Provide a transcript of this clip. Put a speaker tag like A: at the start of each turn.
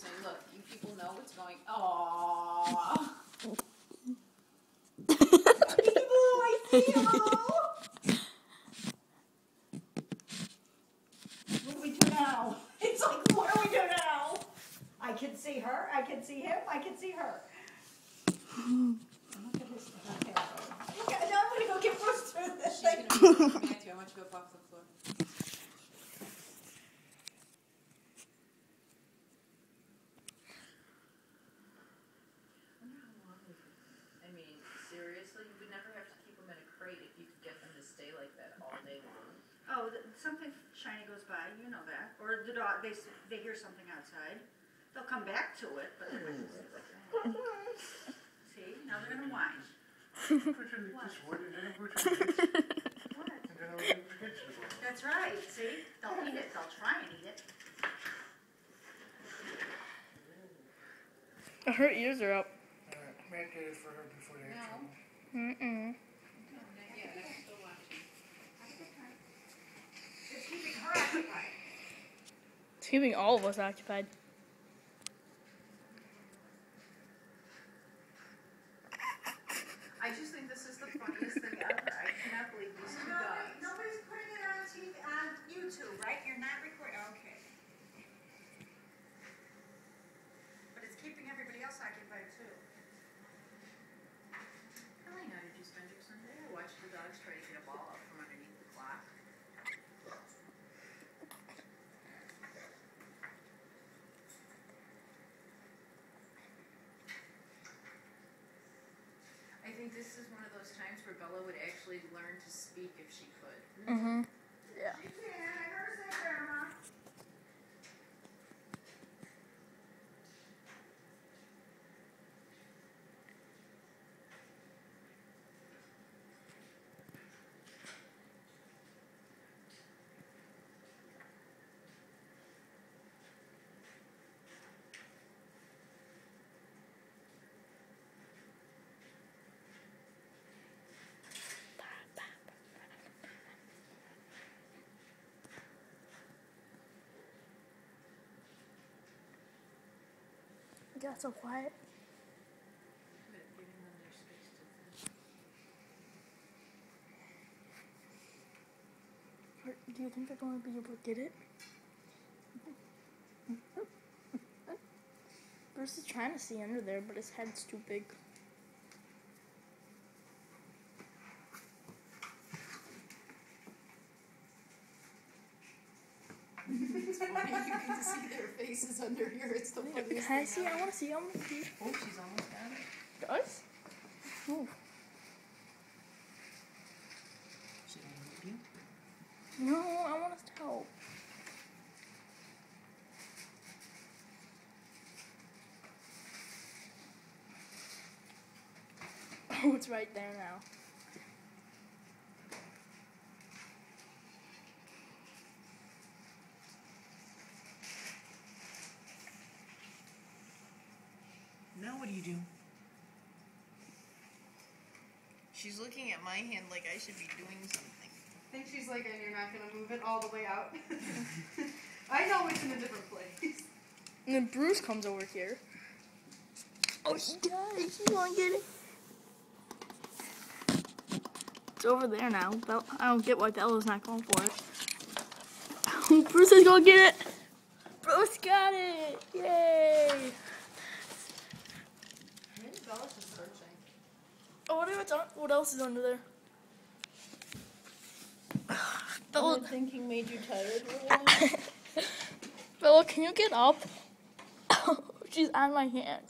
A: saying, look, you people know what's going. Aww.
B: What do we do now? It's like, what do we do now? I can see her, I can see him, I can see her. I'm gonna go get this
A: She's gonna be Matthew. I want you to go off the floor. I mean, seriously, you would never have to keep them in a crate if you could get them to stay like that all day long.
B: Oh, th- something shiny goes by, you know that, or the dog, they, s- they hear something outside, they'll come back to it, but. See, now they're gonna whine.
C: Put your, just word it in, put your kids,
B: What?
C: and then I'll give the kids the ball.
B: That's right, see, they'll eat it, they'll try and eat it.
D: Her ears are up.
C: Matt did it for her before they had
A: No.
C: trouble.
D: Mm-mm.
A: Not yet. I'm still watching.
B: It's keeping her occupied.
D: It's keeping all of us occupied.
A: I just think this is the funniest thing ever. I cannot believe these two guys.
B: Nobody's putting it on TV, on YouTube, right? You're not recording, okay. But it's keeping everybody else occupied too.
A: Kelly, how did you spend your Sunday? I watched the dogs try to get a ball out from underneath the clock. I think this is one of those times where Bella would actually learn to speak if she could.
D: Mm-hmm. It got so quiet. Do you think they're going to be able to get it? Bruce is trying to see under there, but his head's too big.
A: you get to see their faces under here. It's the funniest
D: Can I see?
A: ever.
D: I want to see. I want to see.
A: Oh, she's almost got it.
D: Does? Ooh.
A: Should I help you?
D: No, I want us to help. Oh, it's right there now.
A: Now what do you do? She's looking at my hand like I should be doing something.
E: I think she's like, and you're not gonna move it all the way out. I know it's in a different place.
D: And then Bruce comes over here. Oh, she does. She want to get it. It's over there now. Bell- I don't get why Bella's not going for it. Bruce is going to get it. Bruce got it. Yay.
A: Maybe Bella's just searching.
D: Oh, what, what's on, what else is under there? Bella,
B: thinking made you tired.
D: Bella, can you get up? She's on my hand.